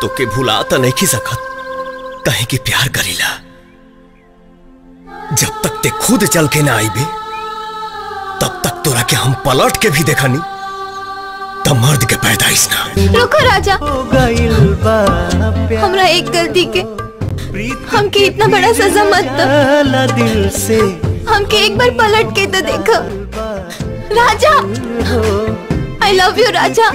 तो के भुला तो नहीं सकत। कहे कि प्यार करीला। जब तक ते खुद चल के ना आईबे तब तक तोरा के हम पलट के भी देखनी तब मर्द के पैदाइश ना रुको राजा। हमरा एक गलती के हमके इतना बड़ा सजा मत दो। दिल से हमके एक बार पलट के तो देखो। Raja. I love you Raja.